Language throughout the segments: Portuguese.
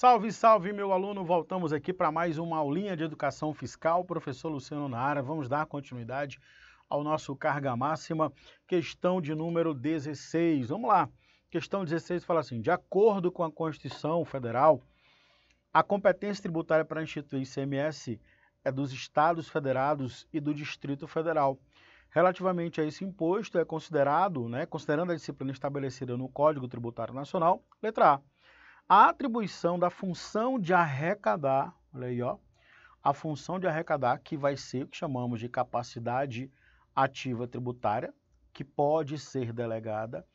Salve, salve, meu aluno! Voltamos aqui para mais uma aulinha de educação fiscal. Professor Luciano Nara, vamos dar continuidade ao nosso carga máxima, questão de número 16. Vamos lá. Questão 16 fala assim: de acordo com a Constituição Federal, a competência tributária para instituir ICMS é dos estados federados e do Distrito Federal. Relativamente a esse imposto, é considerado, né, considerando a disciplina estabelecida no Código Tributário Nacional, letra A a atribuição da função de arrecadar, olha aí, ó, a função de arrecadar, que vai ser o que chamamos de capacidade ativa tributária, que pode ser delegada,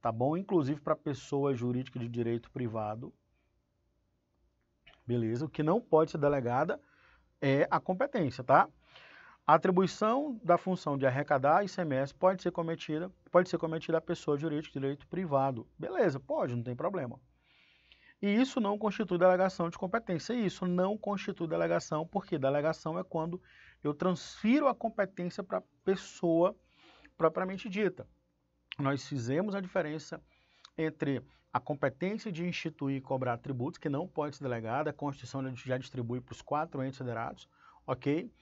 tá bom? Inclusive para pessoa jurídica de direito privado. Beleza? O que não pode ser delegada é a competência, tá? A atribuição da função de arrecadar ICMS pode ser cometida, pode ser cometida a pessoa jurídica de direito privado. Beleza, pode, não tem problema. E isso não constitui delegação de competência. Isso não constitui delegação, porque delegação é quando eu transfiro a competência para a pessoa propriamente dita. Nós fizemos a diferença entre a competência de instituir e cobrar tributos, que não pode ser delegada, a Constituição já distribui para os quatro entes federados, ok?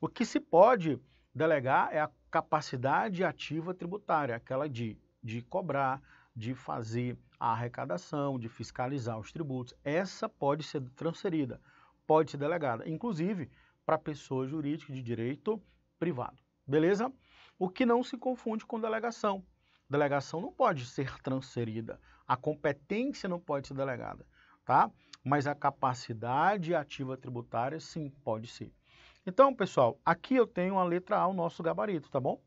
O que se pode delegar é a capacidade ativa tributária, aquela de, de cobrar, de fazer a arrecadação, de fiscalizar os tributos. Essa pode ser transferida, pode ser delegada, inclusive para pessoa jurídica de direito privado. Beleza? O que não se confunde com delegação. Delegação não pode ser transferida, a competência não pode ser delegada, tá? Mas a capacidade ativa tributária sim pode ser. Então, pessoal, aqui eu tenho a letra A, o nosso gabarito, tá bom?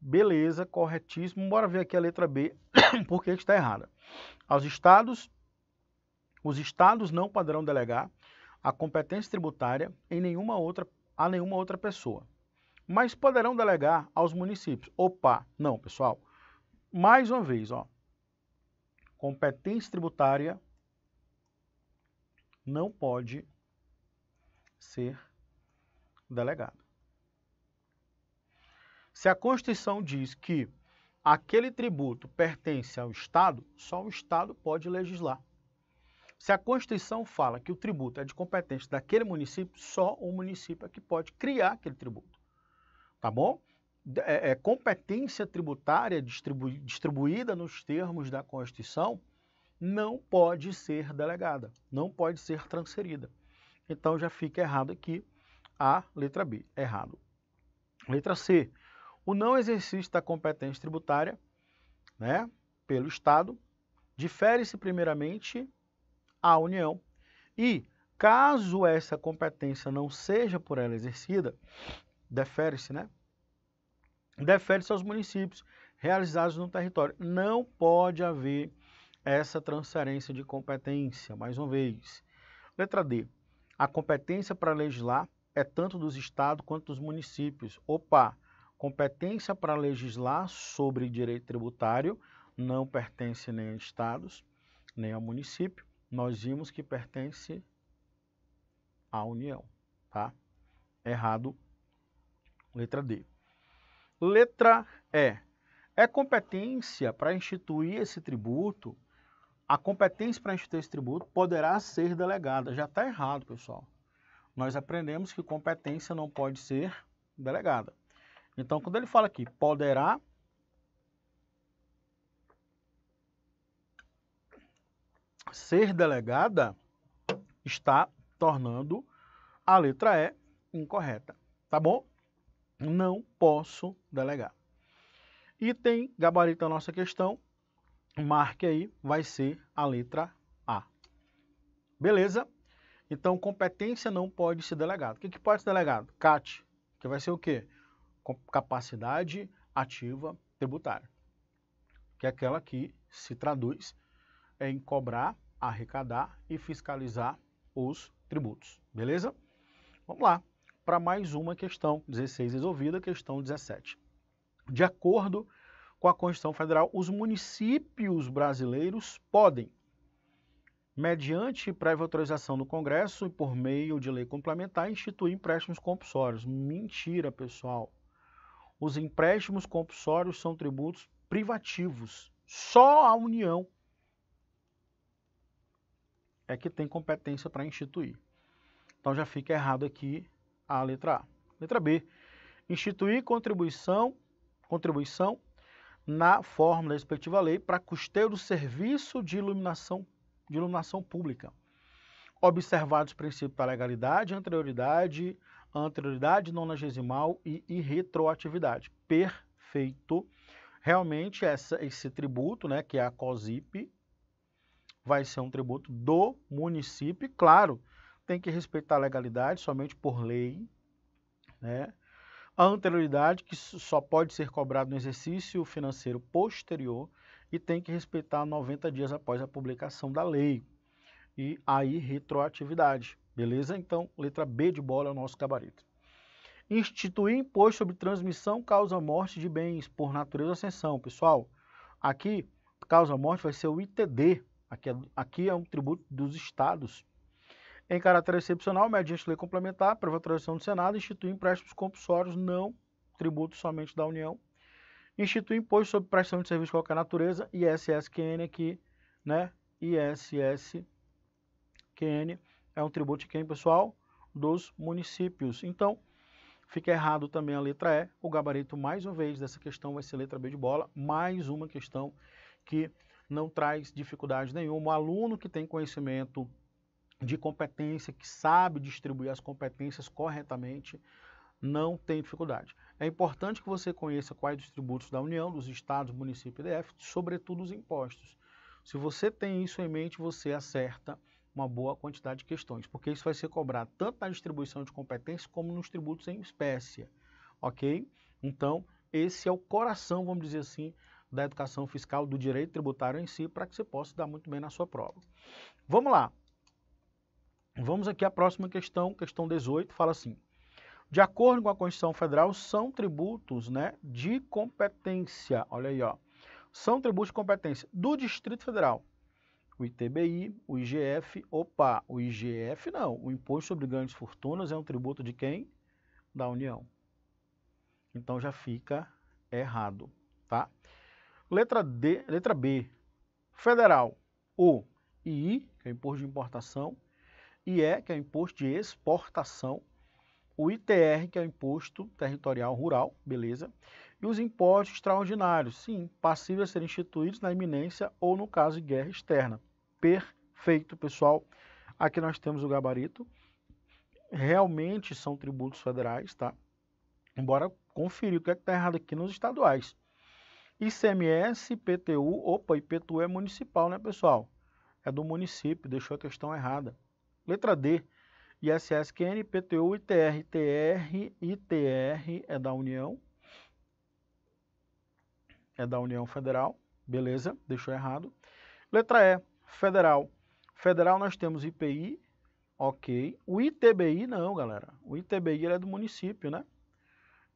Beleza, corretíssimo. Bora ver aqui a letra B, porque está errada. Aos estados, os estados não poderão delegar a competência tributária em nenhuma outra, a nenhuma outra pessoa, mas poderão delegar aos municípios. Opa, não, pessoal. Mais uma vez, ó. Competência tributária não pode ser delegada. Se a Constituição diz que aquele tributo pertence ao Estado, só o Estado pode legislar. Se a Constituição fala que o tributo é de competência daquele município, só o município é que pode criar aquele tributo. Tá bom? É, é competência tributária distribu distribuída nos termos da Constituição não pode ser delegada, não pode ser transferida. Então já fica errado aqui a letra B, errado. Letra C, o não exercício da competência tributária né, pelo Estado difere-se primeiramente à União e, caso essa competência não seja por ela exercida, defere-se, né? Defere-se aos municípios realizados no território. Não pode haver essa transferência de competência, mais uma vez. Letra D. A competência para legislar é tanto dos estados quanto dos municípios. Opa! Competência para legislar sobre direito tributário não pertence nem a estados, nem ao município. Nós vimos que pertence à União, tá? Errado. Letra D. Letra E. É competência para instituir esse tributo. A competência para instituir esse tributo poderá ser delegada. Já está errado, pessoal. Nós aprendemos que competência não pode ser delegada. Então, quando ele fala aqui, poderá ser delegada, está tornando a letra E incorreta, tá bom? Não posso delegar. Item gabarito da nossa questão, marque aí, vai ser a letra A. Beleza? Então, competência não pode ser delegado. O que, que pode ser delegado? CAT, que vai ser o quê? Capacidade ativa tributária, que é aquela que se traduz em cobrar, arrecadar e fiscalizar os tributos. Beleza? Vamos lá para mais uma questão 16 resolvida, questão 17. De acordo com a Constituição Federal, os municípios brasileiros podem, mediante prévia autorização do Congresso e por meio de lei complementar, instituir empréstimos compulsórios. Mentira, pessoal. Os empréstimos compulsórios são tributos privativos. Só a União é que tem competência para instituir. Então já fica errado aqui a letra A. Letra B. Instituir contribuição, contribuição na forma da respectiva lei para custeio do serviço de iluminação, de iluminação pública. Observados os princípios da legalidade, anterioridade, anterioridade nonagesimal e irretroatividade. Perfeito. Realmente essa, esse tributo, né, que é a COSIP, vai ser um tributo do município. Claro, tem que respeitar a legalidade somente por lei, né? A anterioridade, que só pode ser cobrado no exercício financeiro posterior e tem que respeitar 90 dias após a publicação da lei. E aí, retroatividade. Beleza? Então, letra B de bola é o nosso gabarito. Instituir imposto sobre transmissão causa morte de bens por natureza ascensão. Pessoal, aqui, causa morte vai ser o ITD. Aqui é, aqui é um tributo dos estados. Em caráter excepcional, mediante lei complementar, prevê a tradição do Senado, institui empréstimos compulsórios, não tributos somente da União. Institui imposto sobre prestação de serviço de qualquer natureza, ISSQN aqui, né? ISSQN é um tributo de quem, pessoal? Dos municípios. Então, fica errado também a letra E. O gabarito, mais uma vez, dessa questão vai ser letra B de bola. Mais uma questão que não traz dificuldade nenhuma. O aluno que tem conhecimento de competência, que sabe distribuir as competências corretamente, não tem dificuldade. É importante que você conheça quais os tributos da União, dos estados, município e DF, sobretudo os impostos. Se você tem isso em mente, você acerta uma boa quantidade de questões, porque isso vai ser cobrado tanto na distribuição de competências como nos tributos em espécie, ok? Então, esse é o coração, vamos dizer assim, da educação fiscal, do direito tributário em si, para que você possa dar muito bem na sua prova. Vamos lá. Vamos aqui à próxima questão, questão 18, fala assim. De acordo com a Constituição Federal, são tributos né, de competência, olha aí, ó, são tributos de competência do Distrito Federal. O ITBI, o IGF, opa, o IGF não, o Imposto sobre Grandes Fortunas é um tributo de quem? Da União. Então já fica errado, tá? Letra D, letra B, federal, o II, que é Imposto de Importação, IE, que é imposto de exportação, o ITR, que é o imposto territorial rural, beleza? E os impostos extraordinários, sim, passíveis a serem instituídos na iminência ou no caso de guerra externa. Perfeito, pessoal. Aqui nós temos o gabarito. Realmente são tributos federais, tá? Embora conferir o que é está errado aqui nos estaduais. ICMS, IPTU, opa, IPTU é municipal, né, pessoal? É do município, deixou a questão errada. Letra D, ISSQN, IPTU, ITR, ITR, ITR é da União, é da União Federal, beleza, deixou errado. Letra E, Federal. Federal nós temos IPI, ok. O ITBI não, galera. O ITBI é do município, né?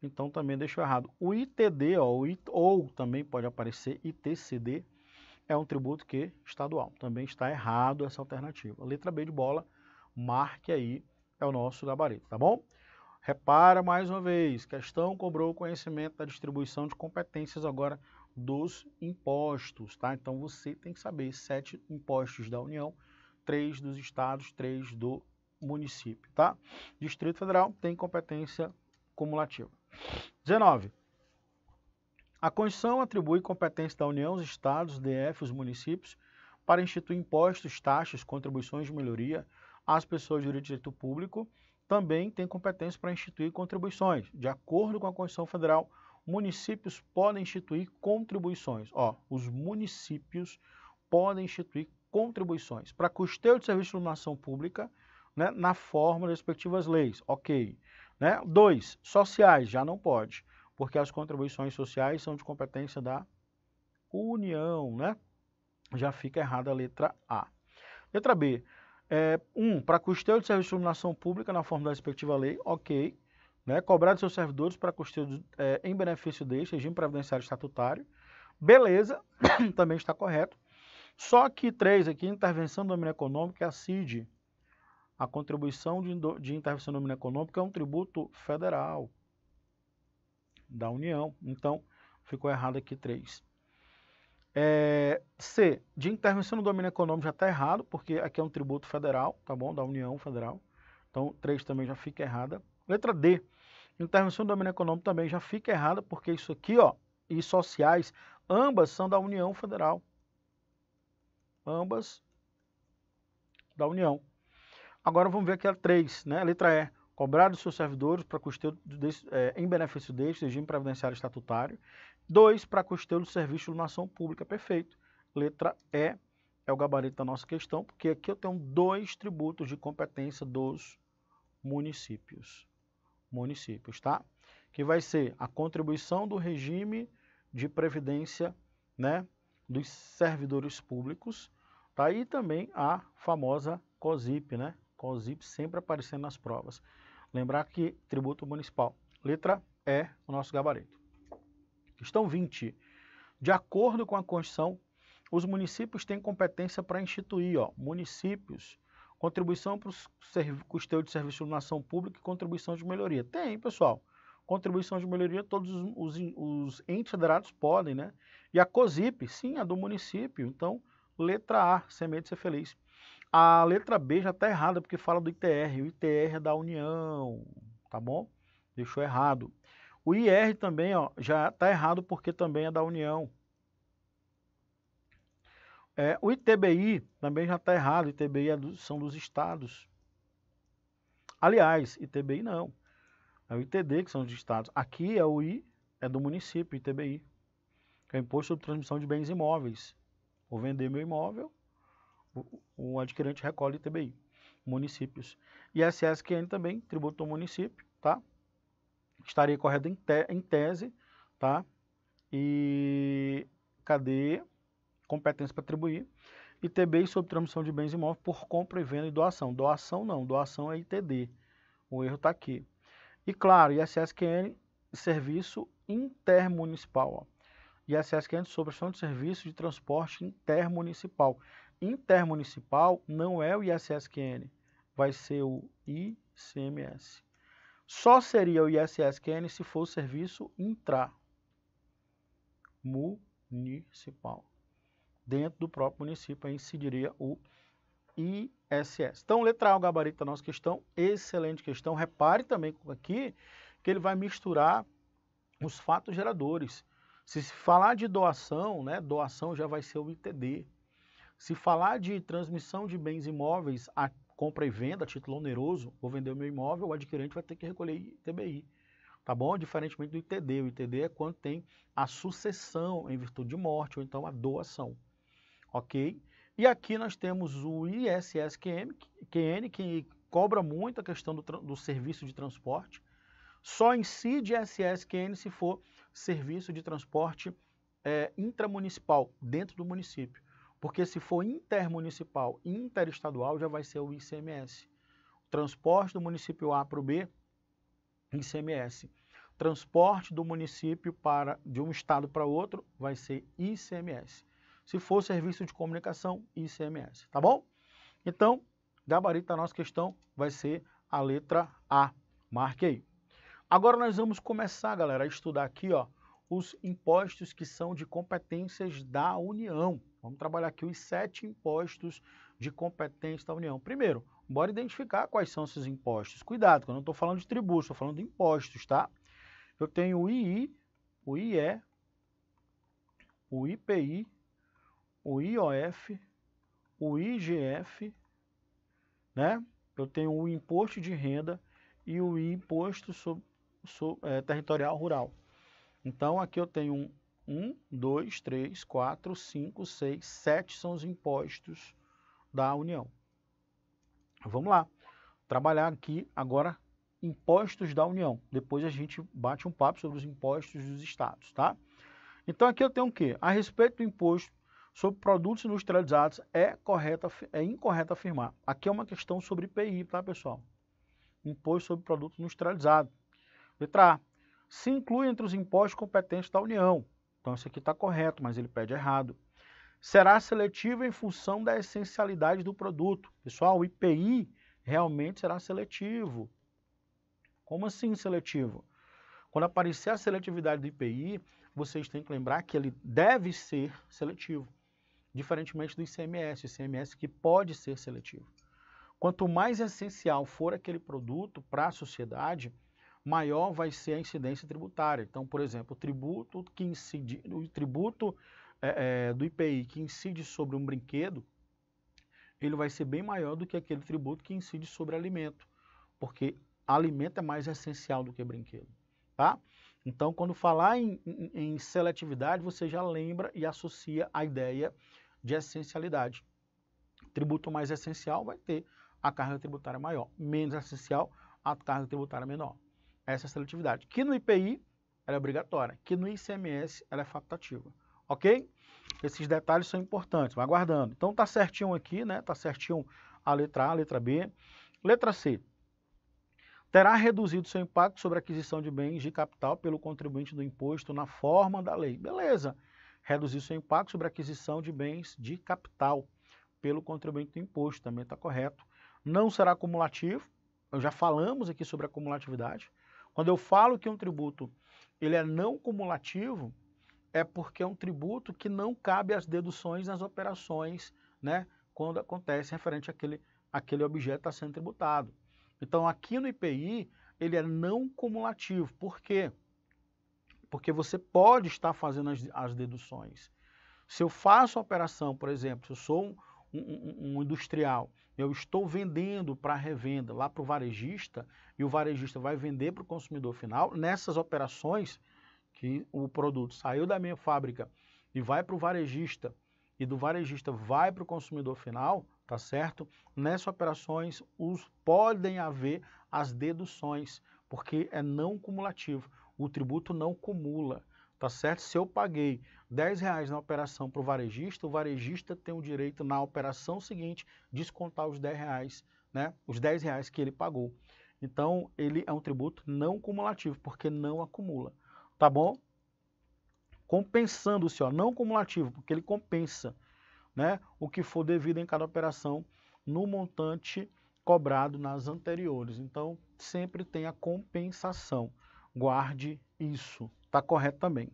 Então também deixou errado. O ITD, ó, o IT, ou também pode aparecer ITCD, é um tributo que estadual. Também está errado essa alternativa. Letra B de bola, marque aí, é o nosso gabarito, tá bom? Repara mais uma vez, questão cobrou o conhecimento da distribuição de competências agora dos impostos, tá? Então você tem que saber sete impostos da União, três dos estados, três do município, tá? Distrito Federal tem competência cumulativa. 19. A Constituição atribui competência da União, os estados, DF, os municípios, para instituir impostos, taxas, contribuições de melhoria, as pessoas de direito público também têm competência para instituir contribuições. De acordo com a Constituição Federal, municípios podem instituir contribuições. Ó, os municípios podem instituir contribuições para custeio de serviço de iluminação pública né, na forma das respectivas leis. Ok. Né? Dois, sociais, já não pode, porque as contribuições sociais são de competência da União. Né? Já fica errada a letra A. Letra B, é, um, para custeio de serviço de iluminação pública na forma da respectiva lei, ok. Né, cobrar de seus servidores para custeio é, em benefício deste, regime previdenciário estatutário. Beleza, também está correto. Só que três aqui, intervenção do domínio econômico, é a CID. A contribuição de, de intervenção do domínio econômico é um tributo federal da União. Então, ficou errado aqui três. É, C, de intervenção no domínio econômico já está errado, porque aqui é um tributo federal, tá bom? Da União Federal. Então, 3 também já fica errada. Letra D, intervenção no domínio econômico também já fica errada, porque isso aqui, ó, e sociais, ambas são da União Federal. Ambas da União. Agora vamos ver aqui a 3, né? Letra E, cobrar dos seus servidores para custeio é, em benefício deste regime previdenciário estatutário. 2, para custeio do serviço de iluminação pública. Perfeito. Letra E é o gabarito da nossa questão, porque aqui eu tenho dois tributos de competência dos municípios. Municípios, tá? Que vai ser a contribuição do regime de previdência, né, dos servidores públicos, tá? E também a famosa COSIP, né? COSIP sempre aparecendo nas provas. Lembrar que tributo municipal. Letra E, o nosso gabarito. Questão 20. De acordo com a Constituição, os municípios têm competência para instituir, ó, municípios, contribuição para o custeio de serviço de iluminação pública e contribuição de melhoria. Tem, pessoal. Contribuição de melhoria, todos os, os, os entes federados podem, né? E a COSIP, sim, a do município. Então, letra A, semente ser feliz. A letra B já está errada, porque fala do ITR. O ITR é da União, tá bom? Deixou errado. O IR também ó, já está errado, porque também é da União. É, o ITBI também já está errado. O ITBI é do, são dos estados. Aliás, ITBI não. É o ITD que são dos estados. Aqui é o I, é do município, ITBI. Que é o Imposto sobre Transmissão de Bens Imóveis. Vou vender meu imóvel, o, adquirente recolhe ITBI, municípios. E SSQN também, tributo do município, tá? Estaria correto em, te, em tese, tá? E cadê competência para atribuir? ITBI sobre transmissão de bens imóveis por compra e venda e doação. Doação não, doação é ITD. O erro está aqui. E claro, ISSQN, serviço intermunicipal. Ó. ISSQN sobre ação de serviço de transporte intermunicipal intermunicipal não é o ISSQN, vai ser o ICMS. Só seria o ISSQN se for o serviço intramunicipal. Dentro do próprio município aí incidiria o ISS. Então, letra A, o gabarito da nossa questão, excelente questão. Repare também aqui que ele vai misturar os fatos geradores. Se falar de doação, né, doação já vai ser o ITD. Se falar de transmissão de bens imóveis a compra e venda, título oneroso, vou vender o meu imóvel, o adquirente vai ter que recolher ITBI. Tá bom? Diferentemente do ITD. O ITD é quando tem a sucessão em virtude de morte ou então a doação. Ok? E aqui nós temos o ISSQN, que cobra muito a questão do, do serviço de transporte. Só incide SSQN se for serviço de transporte é, intramunicipal, dentro do município. Porque se for intermunicipal interestadual, já vai ser o ICMS. Transporte do município A para o B, ICMS. Transporte do município para de um estado para outro vai ser ICMS. Se for serviço de comunicação, ICMS, tá bom? Então, gabarito da nossa questão vai ser a letra A. Marque aí. Agora nós vamos começar, galera, a estudar aqui, ó, os impostos que são de competências da União. Vamos trabalhar aqui os sete impostos de competência da União. Primeiro, bora identificar quais são esses impostos. Cuidado, que eu não estou falando de tributos, estou falando de impostos, tá? Eu tenho o II, o IE, o IPI, o IOF, o IGF, né? Eu tenho o imposto de renda e o imposto é, territorial rural. Então, aqui eu tenho um 1, 2, 3, 4, 5, 6, 7 são os impostos da União. Vamos lá, trabalhar aqui agora impostos da União. Depois a gente bate um papo sobre os impostos dos estados, tá? Então aqui eu tenho o quê? A respeito do imposto sobre produtos industrializados, é, correto, é incorreto afirmar. Aqui é uma questão sobre IPI, tá, pessoal? Imposto sobre produtos industrializados. Letra A. Se inclui entre os impostos competentes da União. Então, isso aqui está correto, mas ele pede errado. Será seletivo em função da essencialidade do produto. Pessoal, o IPI realmente será seletivo. Como assim seletivo? Quando aparecer a seletividade do IPI, vocês têm que lembrar que ele deve ser seletivo, diferentemente do ICMS, ICMS que pode ser seletivo. Quanto mais essencial for aquele produto para a sociedade, maior vai ser a incidência tributária. Então, por exemplo, o tributo que incide, o tributo é, é, do IPI que incide sobre um brinquedo, ele vai ser bem maior do que aquele tributo que incide sobre alimento, porque alimento é mais essencial do que brinquedo, tá? Então, quando falar em, em, em seletividade, você já lembra e associa a ideia de essencialidade. Tributo mais essencial vai ter a carga tributária maior, menos essencial, a carga tributária menor. Essa é a seletividade. Que no IPI ela é obrigatória, que no ICMS ela é facultativa. Ok? Esses detalhes são importantes, vai aguardando. Então tá certinho aqui, né? Tá certinho a letra A, a letra B. Letra C. Terá reduzido seu impacto sobre a aquisição de bens de capital pelo contribuinte do imposto na forma da lei. Beleza. Reduzir seu impacto sobre a aquisição de bens de capital pelo contribuinte do imposto, também está correto não será cumulativo. Já falamos aqui sobre a cumulatividade. Quando eu falo que um tributo ele é não cumulativo, é porque é um tributo que não cabe às deduções nas operações, né, quando acontece referente àquele, àquele objeto está sendo tributado. Então, aqui no IPI, ele é não cumulativo. Por quê? Você pode estar fazendo as, as deduções. Se eu faço a operação, por exemplo, se eu sou um, um, um industrial eu estou vendendo para revenda lá para o varejista e o varejista vai vender para o consumidor final, nessas operações que o produto saiu da minha fábrica e vai para o varejista e do varejista vai para o consumidor final, tá certo? Nessas operações os, podem haver as deduções, porque é não cumulativo. O tributo não cumula tá certo? Se eu paguei 10 reais na operação para o varejista, o varejista tem o direito na operação seguinte descontar os 10 reais, né? Os 10 reais que ele pagou. Então, ele é um tributo não cumulativo, porque não acumula, tá bom? Compensando-se, ó, não cumulativo, porque ele compensa, né? O que for devido em cada operação no montante cobrado nas anteriores. Então, sempre tem a compensação. Guarde isso, está correto também.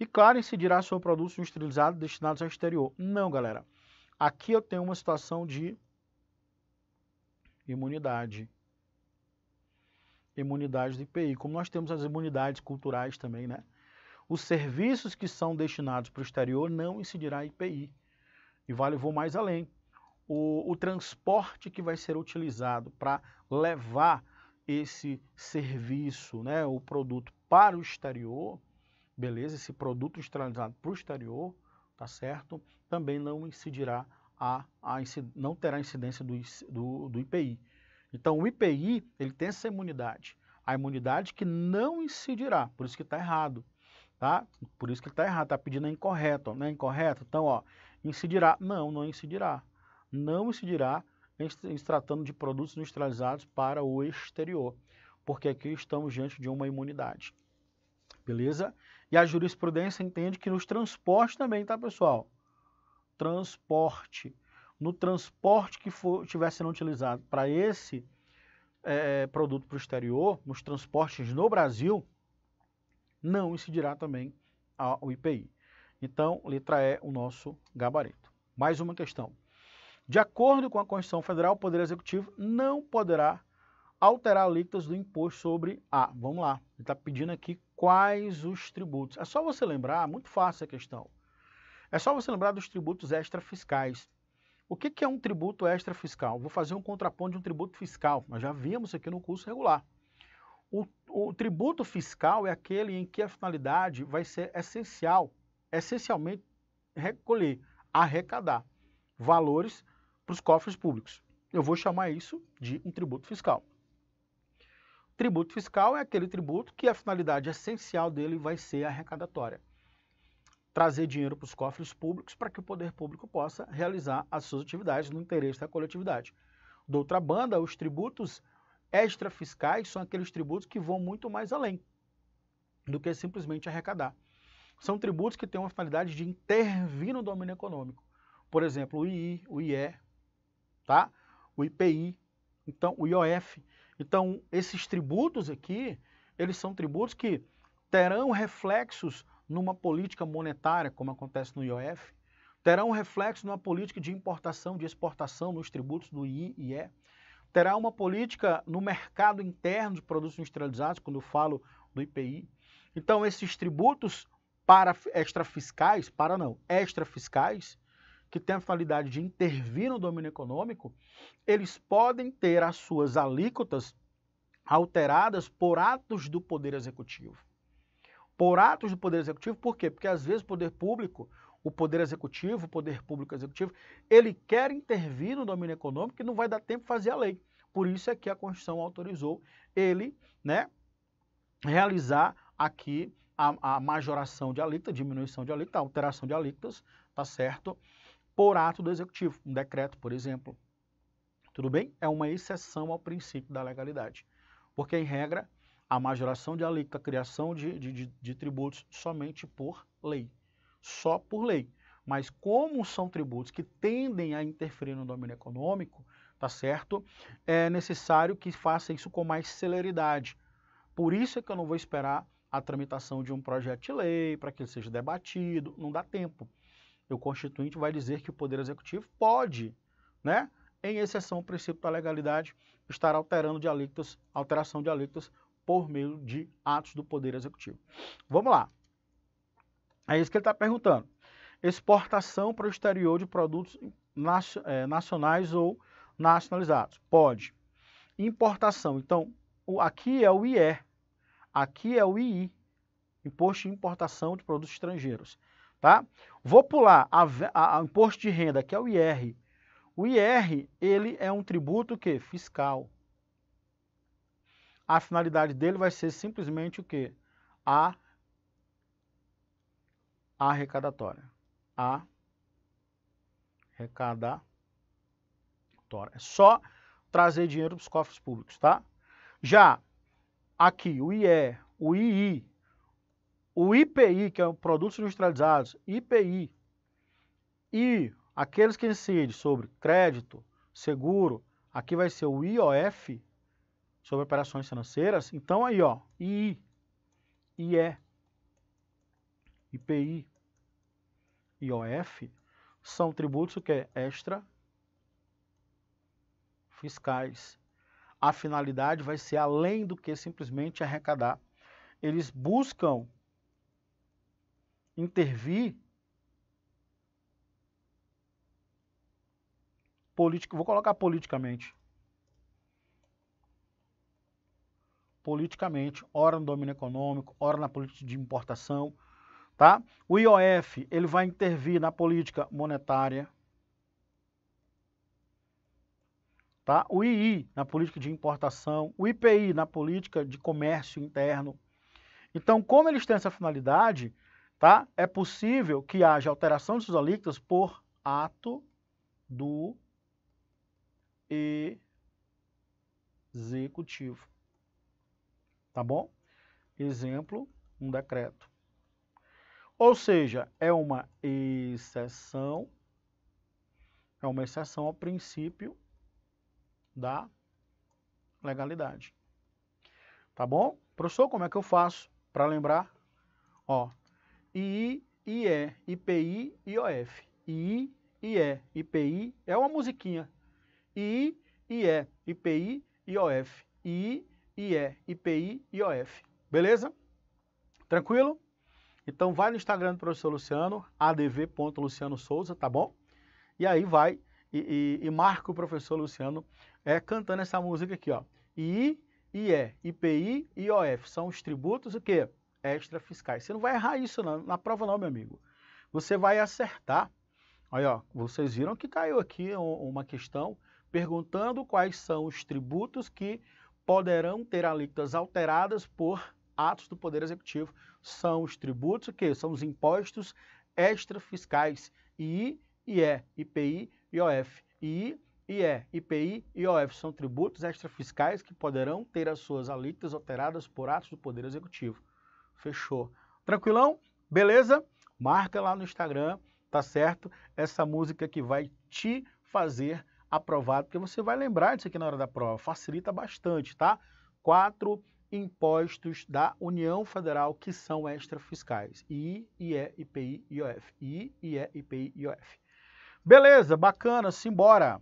E claro, incidirá sobre produtos industrializados destinados ao exterior. Não, galera. Aqui eu tenho uma situação de imunidade. Imunidade do IPI. Como nós temos as imunidades culturais também, né? Os serviços que são destinados para o exterior não incidirá IPI. E vale, vou mais além. O, o transporte que vai ser utilizado para levar esse serviço, né, o produto para o exterior, beleza? Esse produto externalizado para o exterior, tá certo? Também não incidirá a, a não terá incidência do, do, do IPI. Então o IPI ele tem essa imunidade, a imunidade que não incidirá, por isso que está errado, tá? Por isso que está errado, está pedindo incorreto, não é incorreto? Então, ó, incidirá? Não, não incidirá. Não incidirá se tratando de produtos industrializados para o exterior porque aqui estamos diante de uma imunidade. Beleza? E a jurisprudência entende que nos transportes também, tá, pessoal? Transporte. No transporte que for, estiver sendo utilizado para esse é, produto para o exterior, nos transportes no Brasil, não incidirá também o IPI. Então, letra E, o nosso gabarito. Mais uma questão. De acordo com a Constituição Federal, o Poder Executivo não poderá alterar alíquotas do imposto sobre A. Vamos lá, ele está pedindo aqui quais os tributos. É só você lembrar, muito fácil a questão. É só você lembrar dos tributos extrafiscais. O que, que é um tributo extrafiscal? Vou fazer um contraponto de um tributo fiscal. Nós já vimos aqui no curso regular. O, o tributo fiscal é aquele em que a finalidade vai ser essencial, essencialmente recolher, arrecadar valores para os cofres públicos. Eu vou chamar isso de um tributo fiscal. Tributo fiscal é aquele tributo que a finalidade essencial dele vai ser arrecadatória. Trazer dinheiro para os cofres públicos para que o poder público possa realizar as suas atividades no interesse da coletividade. De outra banda, os tributos extrafiscais são aqueles tributos que vão muito mais além do que simplesmente arrecadar. São tributos que têm uma finalidade de intervir no domínio econômico. Por exemplo, o II, o IE, tá? o IPI, então o IOF. Então, esses tributos aqui, eles são tributos que terão reflexos numa política monetária, como acontece no IOF, terá um reflexo numa política de importação, de exportação nos tributos do I e E, terá uma política no mercado interno de produtos industrializados, quando eu falo do IPI. Então, esses tributos para extrafiscais, para não, extrafiscais, que têm a finalidade de intervir no domínio econômico, eles podem ter as suas alíquotas alteradas por atos do Poder Executivo. Por atos do Poder Executivo, por quê? Porque às vezes o poder público, o Poder Executivo, o Poder Público Executivo, ele quer intervir no domínio econômico e não vai dar tempo de fazer a lei. Por isso é que a Constituição autorizou ele né, realizar aqui a, a majoração de alíquota, diminuição de alíquota, alteração de alíquotas, tá certo? Por ato do executivo, um decreto, por exemplo. Tudo bem? É uma exceção ao princípio da legalidade. Porque, em regra, a majoração de alíquota, a criação de, de, de, de tributos somente por lei. Só por lei. Mas como são tributos que tendem a interferir no domínio econômico, tá certo? É necessário que faça isso com mais celeridade. Por isso é que eu não vou esperar a tramitação de um projeto de lei para que ele seja debatido, não dá tempo. O Constituinte vai dizer que o Poder Executivo pode, né, em exceção ao princípio da legalidade, estar alterando alíquotas, alteração de por meio de atos do Poder Executivo. Vamos lá. É isso que ele está perguntando. Exportação para o exterior de produtos é, nacionais ou nacionalizados. Pode. Importação. Então, aqui é o IE, Aqui é o II, Imposto de Importação de Produtos Estrangeiros. Tá? Vou pular a, a, a Imposto de Renda, que é o IR. O IR, ele é um tributo que fiscal. A finalidade dele vai ser simplesmente o quê? A arrecadatória. A arrecadatória. É só trazer dinheiro para os cofres públicos, tá? Já aqui o IE, o II, o IPI, que é o Produtos Industrializados, IPI, e aqueles que incidem sobre crédito, seguro, aqui vai ser o IOF, sobre operações financeiras. Então aí, ó, II, IE, IPI, IOF, são tributos que é extra fiscais a finalidade vai ser além do que simplesmente arrecadar. Eles buscam intervir político, vou colocar politicamente. Politicamente, ora no domínio econômico, ora na política de importação, tá? O IOF, ele vai intervir na política monetária, Tá? O II na política de importação, o IPI na política de comércio interno. Então, como eles têm essa finalidade, tá? é possível que haja alteração de suas alíquotas por ato do executivo. Tá bom? Exemplo, um decreto. Ou seja, é uma exceção, é uma exceção ao princípio da legalidade. Tá bom? Professor, como é que eu faço para lembrar? Ó, I, IE, IPI, IOF. I, IE, IPI é uma musiquinha. I, IE, IPI, IOF. I, IE, IPI, IOF. Beleza? Tranquilo? Então vai no Instagram do professor Luciano, adv.luciano tá bom? E aí vai e, e, e marca o professor Luciano é, cantando essa música aqui, ó. I, IE, IPI e IOF são os tributos o quê? Extra fiscais. Você não vai errar isso na, na prova não, meu amigo. Você vai acertar. Aí, ó, vocês viram que caiu aqui uma questão perguntando quais são os tributos que poderão ter alíquotas alteradas por atos do Poder Executivo. São os tributos que são os impostos extrafiscais, I, IE, IPI IOF. I, IE, IPI e IOF são tributos extrafiscais que poderão ter as suas alíquotas alteradas por atos do Poder Executivo. Fechou. Tranquilão? Beleza? Marca lá no Instagram, tá certo? Essa música que vai te fazer aprovado, porque você vai lembrar disso aqui na hora da prova. Facilita bastante, tá? Quatro impostos da União Federal que são extrafiscais. I, IE, IPI, IOF. I, IE, IPI, IOF. Beleza, bacana, simbora.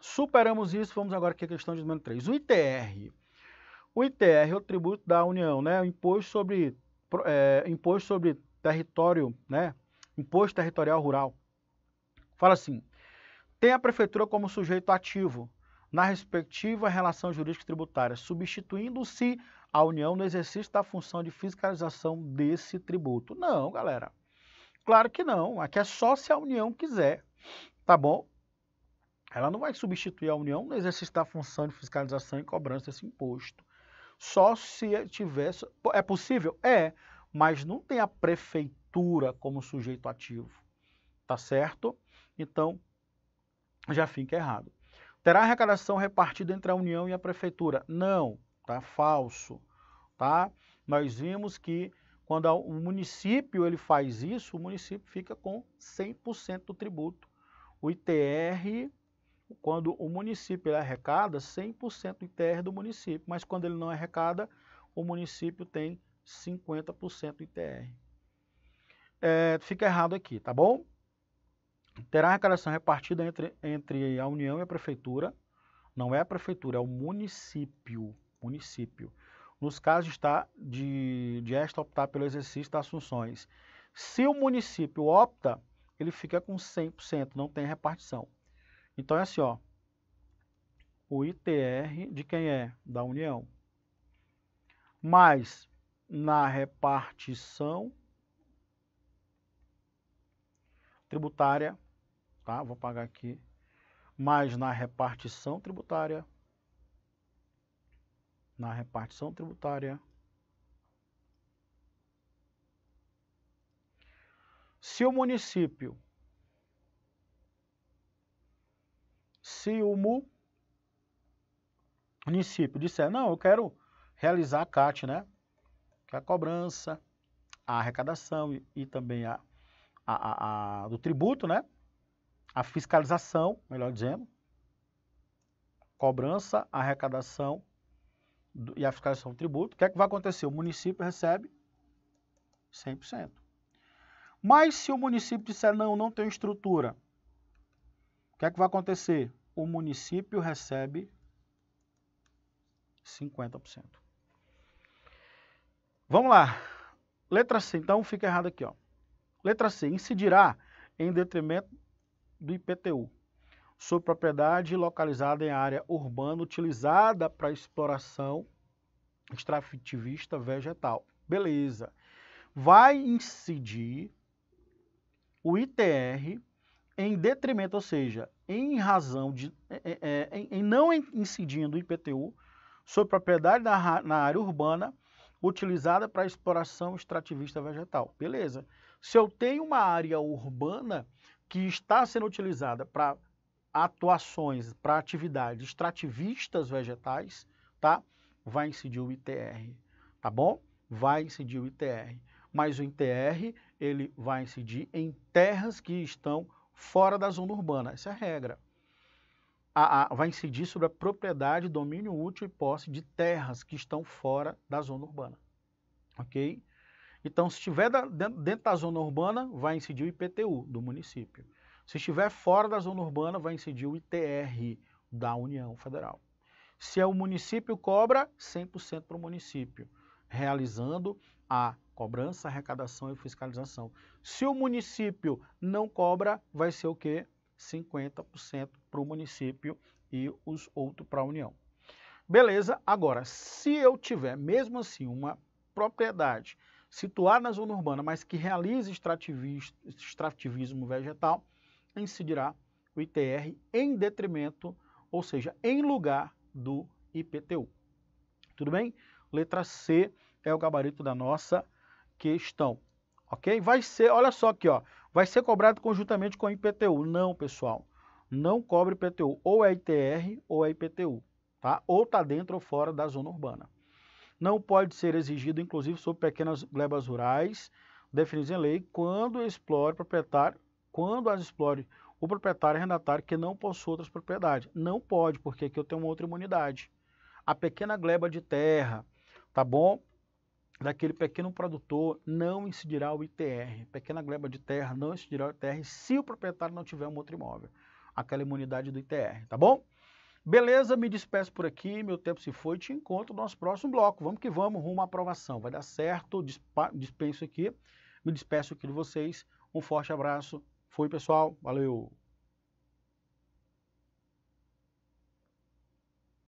Superamos isso, vamos agora aqui à questão de número 3. O ITR. O ITR é o tributo da União, né? O imposto sobre, é, imposto sobre território, né? Imposto territorial rural. Fala assim, tem a prefeitura como sujeito ativo na respectiva relação jurídica tributária, substituindo-se a União no exercício da função de fiscalização desse tributo. Não, galera. Claro que não. Aqui é só se a União quiser, tá bom? Ela não vai substituir a União no exercício da função de fiscalização e cobrança desse imposto. Só se tivesse. É possível? É, mas não tem a prefeitura como sujeito ativo. Tá certo? Então, já fica errado. Terá arrecadação repartida entre a União e a Prefeitura? Não, tá falso, tá? Nós vimos que quando o município ele faz isso, o município fica com 100% do tributo. O ITR, quando o município arrecada, 100% do ITR do município, mas quando ele não arrecada, o município tem 50% do ITR. É, fica errado aqui, tá bom? terá arrecadação repartida entre, entre a União e a Prefeitura. Não é a Prefeitura, é o município. município. Nos casos está de, de esta optar pelo exercício das funções. Se o município opta, ele fica com 100%, não tem repartição. Então é assim, ó. O ITR de quem é? Da União. Mas na repartição tributária tá? Vou pagar aqui. Mas na repartição tributária, na repartição tributária, se o município, se o município disser, não, eu quero realizar a CAT, né? Que é a cobrança, a arrecadação e, e também a, a, a, a, do tributo, né? a fiscalização, melhor dizendo, cobrança, arrecadação e a fiscalização do tributo. O que é que vai acontecer? O município recebe 100%. Mas se o município disser não, não tem estrutura, o que é que vai acontecer? O município recebe 50%. Vamos lá. Letra C, então fica errado aqui, ó. Letra C, incidirá em detrimento do IPTU, sobre propriedade localizada em área urbana utilizada para exploração extrativista vegetal. Beleza. Vai incidir o ITR em detrimento, ou seja, em razão de, é, é, em, em, não incidindo o IPTU sobre propriedade na, na área urbana utilizada para exploração extrativista vegetal. Beleza. Se eu tenho uma área urbana que está sendo utilizada para atuações, para atividades extrativistas vegetais, tá? Vai incidir o ITR, tá bom? Vai incidir o ITR. Mas o ITR, ele vai incidir em terras que estão fora da zona urbana. Essa é a regra. A, a, vai incidir sobre a propriedade, domínio útil e posse de terras que estão fora da zona urbana. Ok? Então, se estiver dentro da zona urbana, vai incidir o IPTU do município. Se estiver fora da zona urbana, vai incidir o ITR da União Federal. Se é o município, cobra 100% para o município, realizando a cobrança, arrecadação e fiscalização. Se o município não cobra, vai ser o quê? 50% para o município e os outros para a União. Beleza, agora, se eu tiver mesmo assim uma propriedade situado na zona urbana, mas que realize extrativismo vegetal, incidirá o ITR em detrimento, ou seja, em lugar do IPTU. Tudo bem? Letra C é o gabarito da nossa questão. Ok? Vai ser, olha só aqui, ó, vai ser cobrado conjuntamente com o IPTU. Não, pessoal, não cobre IPTU. Ou é ITR ou é IPTU, tá? Ou está dentro ou fora da zona urbana não pode ser exigido, inclusive, sobre pequenas glebas rurais, definidas em lei, quando explore proprietário, quando as explore o proprietário arrendatário que não possui outras propriedades. Não pode, porque aqui eu tenho uma outra imunidade. A pequena gleba de terra, tá bom? Daquele pequeno produtor não incidirá o ITR. Pequena gleba de terra não incidirá o ITR se o proprietário não tiver um outro imóvel. Aquela imunidade do ITR, tá bom? Beleza, me despeço por aqui, meu tempo se foi, te encontro no nosso próximo bloco. Vamos que vamos, rumo à aprovação. Vai dar certo, dispenso aqui, me despeço aqui de vocês. Um forte abraço. Foi, pessoal. Valeu.